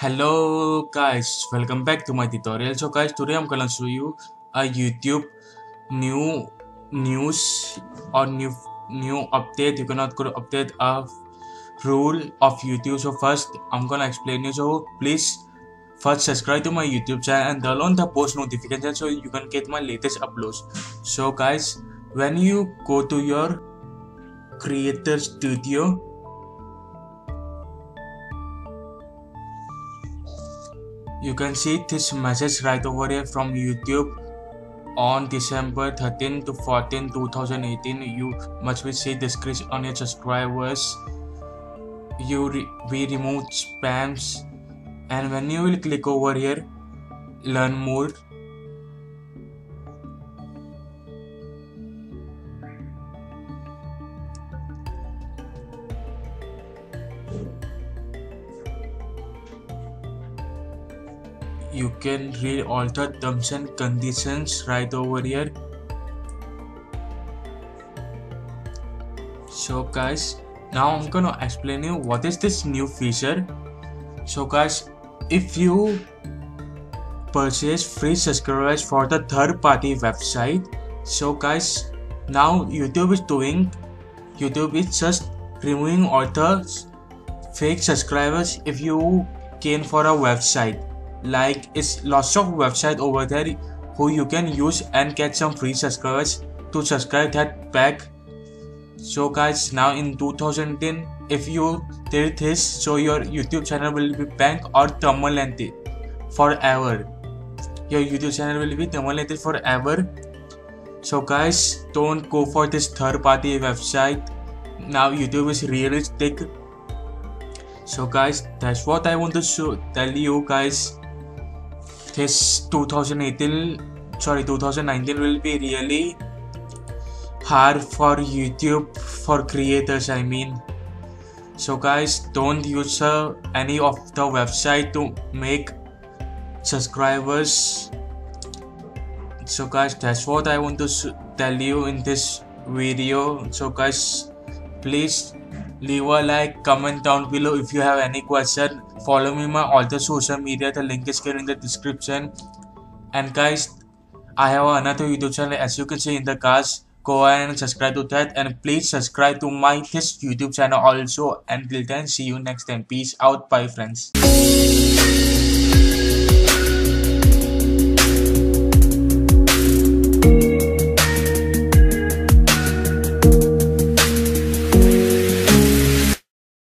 Hello guys, welcome back to my tutorial. So guys, today I'm gonna show you a YouTube new news or new new update. You cannot go update a rule of YouTube. So first, I'm gonna explain you. So please first subscribe to my YouTube channel and turn on the post notification so you can get my latest uploads. So guys, when you go to your creator studio you can see this message right over here from youtube. On december 13 to 14 2018 you must be see discretion on your subscribers. You re- we remove spams. And when you will click over here learn more you can read all the terms and conditions right over here. So guys now i'm gonna explain you what is this new feature. So guys if you purchase free subscribers for the third party website so guys now youtube is doing youtube is just removing all the fake subscribers if you gain for a website like it's lots of website over there who you can use and get some free subscribers to subscribe that back so guys now in 2010 if you did this so your youtube channel will be banned or terminated forever. Your youtube channel will be terminated forever. So guys don't go for this third party website. Now youtube is realistic so guys that's what i want to show tell you guys this 2018 sorry 2019 will be really hard for youtube for creators i mean. So guys don't use uh, any of the website to make subscribers. So guys that's what i want to tell you in this video. So guys please leave a like comment down below if you have any question. Follow me my all the social media. The link is here in the description. And guys i have another youtube channel as you can see in the cards go ahead and subscribe to that. And please subscribe to my this youtube channel also. Until then see you next time. Peace out. Bye friends